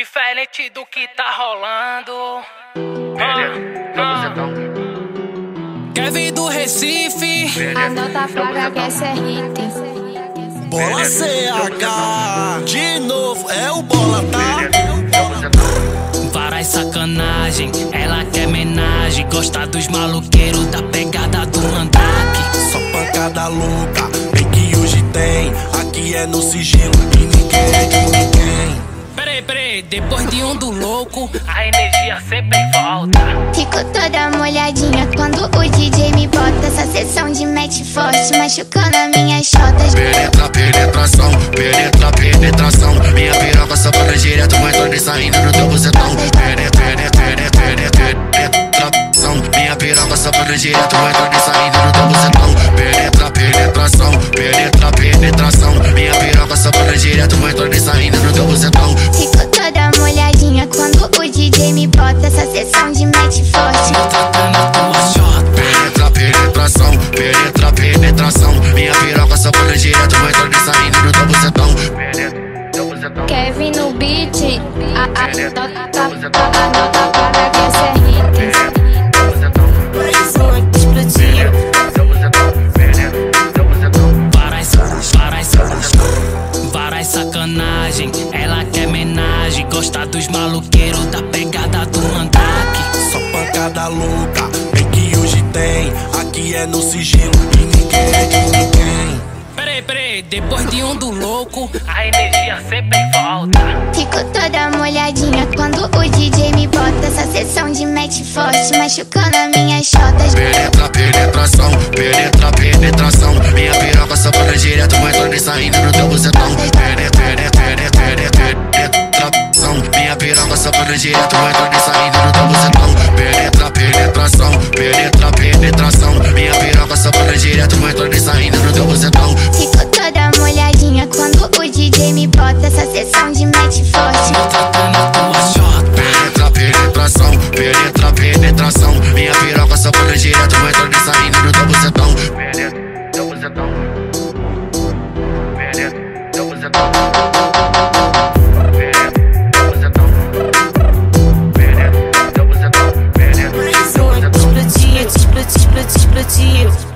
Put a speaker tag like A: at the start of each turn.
A: Diferente do que tá rolando. Kevin do Recife.
B: Anota a placa que essa é hit.
C: Bola CH, de novo, é o bola, tá?
A: Varas sacanagem, ela quer menagem. Gosta dos maloqueiros, da pegada do mandrake.
C: Só pancada louca, bem que hoje tem. Aqui é no sigilo e ninguém é de ninguém.
A: Peraí, peraí, depois de um do louco, a energia sempre volta.
B: Fico toda molhadinha quando o DJ me bota. Essa sessão de match forte, machucando as minhas chotas.
D: Penetra, penetração, penetra, penetração. Minha piroca só para direto, entrando e saindo no teu bucetão. Penetra, penetra, penetra, penetra, penetração. Minha piroca só para direto, entrando e
B: sessão de match forte.
A: A chota.
D: Penetra, penetração, penetra, penetração. Minha piroca só para direto, entrando e saindo no teu bucetão.
B: Kevin no beat. A, a, a é.
A: Varas, varas, varas sacanagem, ela quer menagem. Gosta dos maloqueiros, da.
C: Só pancada louca, bem que hoje tem. Aqui é no sigilo e ninguém é de ninguém.
A: Peraí, peraí, depois de um do louco, a energia sempre volta.
B: Fico toda molhadinha quando o DJ me bota. Essa sessão de match forte, machucando as minhas chotas.
D: Penetra, penetração, penetra, penetração. Minha piroca só para direto, entrando e saindo no teu bucetão. Penetra, penetra, penetra, penetra, penetração. Minha piroca só para direto, entrando e sessão de mente forte. Penetra, penetração, penetra, penetração. Minha piroca só pra direto, vou entrar nessa mina no teu bucetão.
B: Penetra, teu bucetão. Penetra, teu bucetão. Explodir, explodir, explodir, explodir.